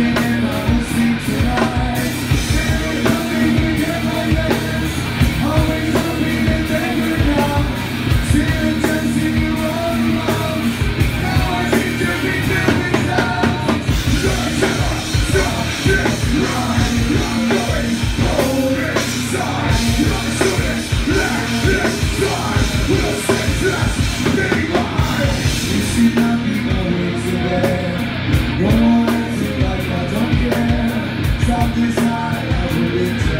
Yeah. It's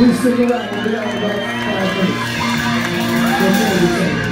Please stick around. We'll be out in about five minutes.